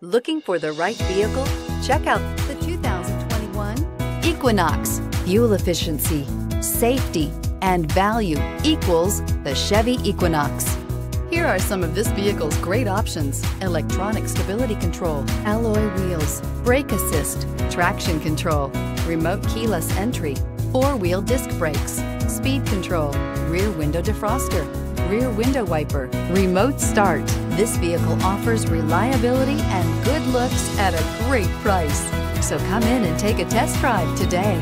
Looking for the right vehicle? Check out the 2021 Equinox. Fuel efficiency, safety, and value equals the Chevy Equinox. Here are some of this vehicle's great options. Electronic stability control, alloy wheels, brake assist, traction control, remote keyless entry, four-wheel disc brakes, speed control, rear window defroster, rear window wiper, remote start. This vehicle offers reliability and good looks at a great price. So come in and take a test drive today.